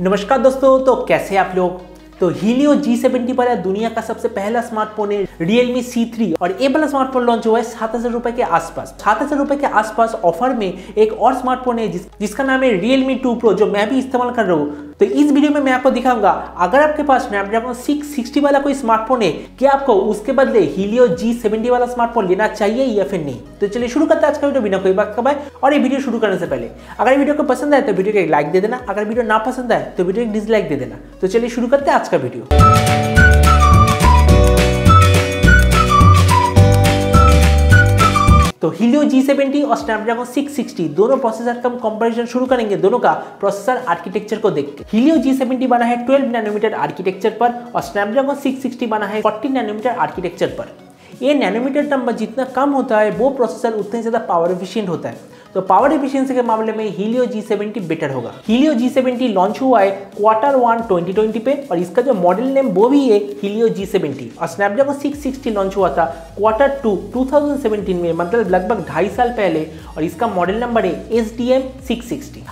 नमस्कार दोस्तों तो कैसे आप लोग? तो हीलियो जी सेवेंटी पर है दुनिया का सबसे पहला स्मार्टफ़ोन है Realme C3 और ये वाला स्मार्टफ़ोन लॉन्च हुआ है सात हज़ार रुपए के आसपास। सात हज़ार रुपए के आसपास ऑफ़र में एक और स्मार्टफ़ोन है जिस, जिसका नाम है Realme 2 Pro जो मैं भी इस्तेमाल कर रहा हूँ। तो इस वीडियो में मैं आपको दिखाऊँगा, अगर आपके पास स्नैपड्रैगन 660 वाला कोई स्मार्टफ़ोन है, क्या आपको उसके बदले हीलियो G70 वाला स्मार्टफ़ोन लेना चाहिए या फिर नहीं? तो चलिए शुरू करते हैं आज का वीडियो बिना कोई बात कमाए और ये वीडियो शुरू करने से पहले, अगर वीडियो को पसंद आए तो वीडियो को एक लाइक दे देना, अगर वीडियो ना पसंद आए तो वीडियो एक डिसलाइक दे देना। तो चलिए शुरू करते हैं आज का वीडियो। तो हीलियो G70 और स्नैपड्रैगन 660 दोनों प्रोसेसर का हम कंपेरिजन शुरू करेंगे, दोनों का प्रोसेसर आर्किटेक्चर को देख के। हीलियो G70 बना है 12 नैनोमीटर आर्किटेक्चर पर और स्नैपड्रैगन 660 बना है 14 नैनोमीटर आर्किटेक्चर पर। ये नैनोमीटर नंबर जितना कम होता है, वो प्रोसेसर उतने ज़्यादा पावर एफिशिएंट होता है। तो पावर एफिशिएंसी के मामले में हीलियो G70 बेटर होगा। हीलियो G70 लॉन्च हुआ है क्वार्टर वन 2020 पे और इसका जो मॉडल नेम वो भी है हीलियो G70 और स्नैपड्रैगन 660 लॉन्च हुआ था क्वार्टर टू 2017 में मतलब लगभग ढाई साल पहले और इसका मॉडल नंबर है एस डी एम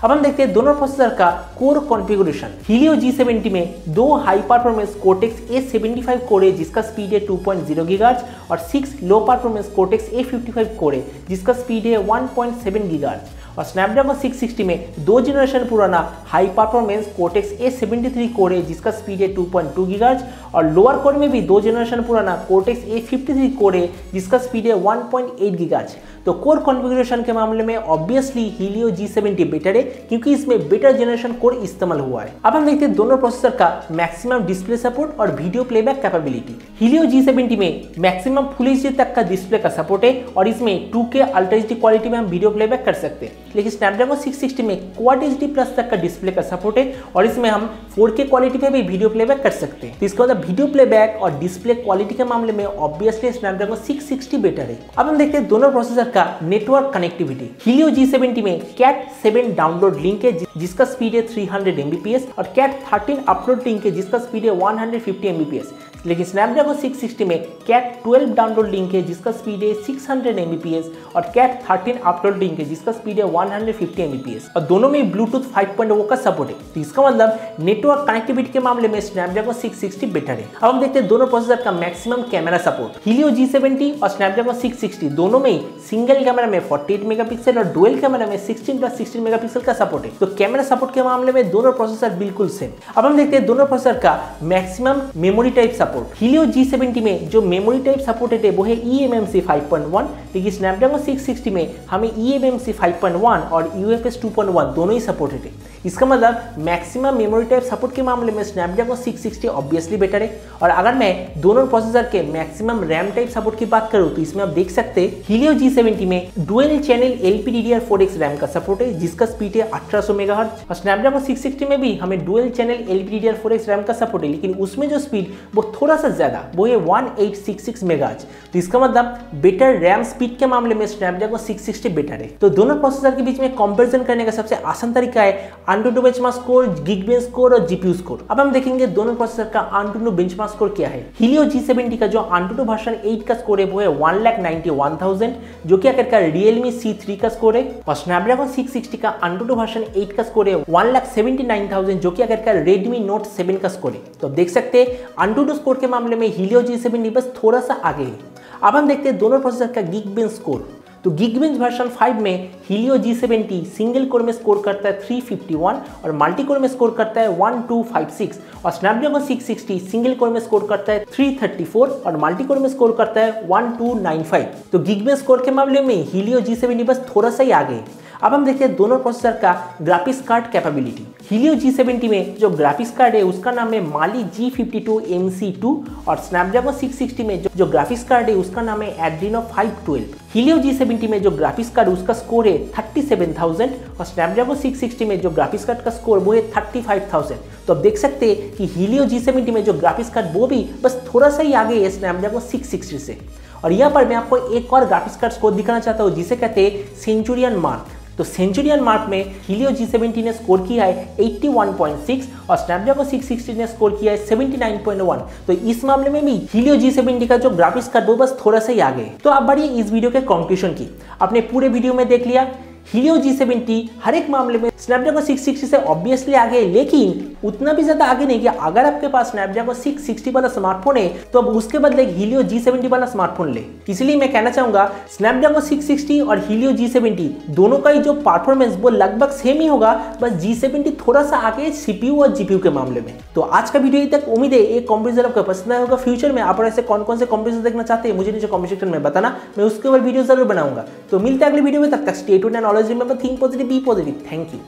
अब हम देखते हैं दोनों प्रोसेसर का कोर कॉन्फ़िगरेशन हीलियो G70 में दो high performance cortex A75 core है, जिसका स्पीड है 2.0 गीगाहर्ट्ज और six low performance Cortex A55 core है, जिसका स्पीड है वन पॉइंट सेवन गीगा और स्नैपड्रैगन 660 में दो जनरेशन पुराना high performance cortex A73 core है, जिसका स्पीड है 2.2 गीगाहर्ट्ज और लोअर कोर में भी दो जनरेशन पुराना कोटेक्स A53 कोर है, जिसका स्पीड है 1.8 गीगाहर्ट्ज तो कोर कॉन्फ़िगरेशन के मामले में ऑब्वियसली हीलियो G70 बेटर है, क्योंकि इसमें बेटर जनरेशन कोर इस्तेमाल हुआ है। अब हम देखते हैं दोनों प्रोसेसर का मैक्सिमम डिस्प्ले सपोर्ट और video playback capability Helio G70 में मैक्सिमम फुल एच तक का डिस्प्ले का सपोर्ट है और इसमें 2K अल्ट्रा एचडी क्वालिटी में हम वीडियो प्लेबैक कर सकते हैं। लेकिन स्नैपड्रैगन 660 में क्वाड एच प्लस तक का डिस्प्ले का सपोर्ट है और इसमें हम 4K क्वालिटी में भी वीडियो प्लेबैक कर सकते हैं। तो इसका मतलब वीडियो प्लेबैक और डिस्प्ले क्वालिटी के मामले में ऑब्वियसली स्नैपड्रैगन 660 बेटर है। अब हम देखते हैं दोनों प्रोसेसर का नेटवर्क कनेक्टिविटी हीलियो G70 में कैट सेवन डाउनलोड लिंक है जिसका स्पीड है 300 Mbps और कैट 13 अपलोड लिंक है, जिसका स्पीड है 150 Mbps लेकिन स्नैपड्रैगन 660 में कैट 12 डाउनलोड लिंक है, जिसका स्पीड है 600 Mbps और कैट 13 अपलोड लिंक है, जिसका स्पीड है 150 Mbps और दोनों में ब्लूटूथ 5.0 का सपोर्ट है। तो इसका मतलब नेटवर्क कनेक्टिविटी के मामले में स्नैपड्रैगन 660 बेटर है। अब हम देखते हैं दोनों प्रोसेसर का maximum camera support Helio G70 और स्नैपड्रैगन 660 दोनों में सिंगल कैमरा में 48 मेगापिक्सल और डुअल कैमरा में 16 प्लस 16 मेगापिक्सल का सपोर्ट है। तो कैमरा सपोर्ट के मामले में दोनों प्रोसेसर बिल्कुल सेम अब हम देखते हैं दोनों प्रोसेसर का maximum memory type support Helio G70 में जो मेमोरी टाइप सपोर्टेड है, वो है ई एमसी फाइव पॉइंट 5.1 लेकिन स्नैपड्रैगन 660 में हमें eMMC 5.1 और UFS 2.1 दोनों ही सपोर्टेड है इसका मतलब मैक्सिमम मेमोरी टाइप सपोर्ट के मामले में स्नैपड्रैगन 660 ऑब्वियसली बेटर है। और अगर मैं दोनों प्रोसेसर के मैक्सिमम रैम टाइप सपोर्ट की बात करूँ तो इसमें आप देख सकते हैं जी सेवेंटी में dual channel L P D D R four X RAM का सपोर्ट है, जिसका स्पीड है 1800 मेगाहर्ट्ज और स्नैपड्रैगन 660 में भी हमें dual channel L P D D R four X RAM का सपोर्ट है, लेकिन उसमें जो स्पीड वो थोड़ा सा ज़्यादा, वो है 1866 मेगाहर्ट्ज तो इसका मतलब बेटर रैम स्पीड के मामले में स्नैपड्रैगन 660 बेटर है। तो दोनों प्रोसेसर के बीच में कंपैरिजन करने का सबसे आसान तरीका है AnTuTu benchmark score Geekbench score और जीपीयू स्कोर अब हम देखेंगे दोनों प्रोसेसर का AnTuTu बेंचमार्क स्कोर क्या है। हीलियो G70 का जो AnTuTu वर्जन 8 का स्कोर है वो है 1,91,000 जो कि आकर का Realme C3 का स्कोर है। और Snapdragon 660 का AnTuTu वर्जन 8 का स्कोर है 1,79,000 जो कि आकर का Redmi Note 7 का स्कोर है। तो देख सकते हैं AnTuTu स्कोर के मामले में हीलियो G70 बस थोड़ा सा आगे है। अब हम देखते हैं दोनों प्रोसेसर का गिग Geekbench स्कोर तो Geekbench वर्जन 5 में हीलियो G70 सिंगल कोर में स्कोर करता है 351 और मल्टी कोर में स्कोर करता है 1256 और Snapdragon 660 सिंगल कोर में स्कोर करता है 334 और मल्टी कोर में स्कोर करता है 1295 तो Geekbench स्कोर के मामले में हीलियो G70 बस थोड़ा सा ही आगे। अब हम देखते हैं दोनों प्रोसेसर का graphics card capability Helio G70 में जो ग्राफिक्स कार्ड है उसका नाम है माली G52 MC2 और स्नैपड्रैगन 660 में जो, जो ग्राफिक्स कार्ड है उसका नाम है एड्रीनो 512 हीलियो G70 में जो ग्राफिक्स कार्ड उसका स्कोर है 37000 और स्नैपड्रैगन 660 में जो ग्राफिक्स कार्ड का स्कोर वो है 35000 तो आप देख सकते हैं कि हीलियो G70 में जो ग्राफिक्स कार्ड वो भी बस थोड़ा सा ही आगे है स्नैपड्रैगन 660 से। और यहाँ पर मैं आपको एक और ग्राफिक्स कार्ड स्कोर दिखाना चाहता हूँ जिसे कहते हैं सेंचुरियन मार्क तो सेंचुरियन मार्क में हिलियो जी सेवेंटी ने स्कोर किया है 81.6 और स्नैपड्रैगन 660 ने स्कोर किया है 79.1 तो इस मामले में भी हिलियो जी सेवेंटी का जो ग्राफिक्स कार्ड वो बस थोड़ा सा ही आगे। तो आप बढ़िए इस वीडियो के कंक्लूजन की। आपने पूरे वीडियो में देख लिया। हीलियो G70 हर एक मामले में स्नैपड्रैगन 660 से ऑब्वियसली आगे है, लेकिन उतना भी ज़्यादा आगे नहीं कि अगर आपके पास स्नैपड्रैगन 660 वाला स्मार्टफ़ोन है तो अब उसके बदले हीलियो G70 वाला स्मार्टफ़ोन ले। इसलिए मैं कहना चाहूँगा स्नैपड्रैगन 660 और हीलियो G70 दोनों का ही जो परफॉर्मेंस वो लगभग सेम ही होगा, बस G70 थोड़ा सा आगे सीपीयू और जीपीयू के मामले में। तो आज का वीडियो तक, उम्मीद है एक कॉम्पिटिशन आपको पसंद आया होगा फ्यूचर में। आप ऐसे कौन कौन से कॉम्पिटिशन देखना चाहते हैं, मुझे नीचे कॉमेंट में बताना, मैं उसके ऊपर वीडियो ज़रूर बनाऊँगा। तो मिलते अगले वीडियो में, तब तक stay tuned always remember think positive, be positive. Thank you.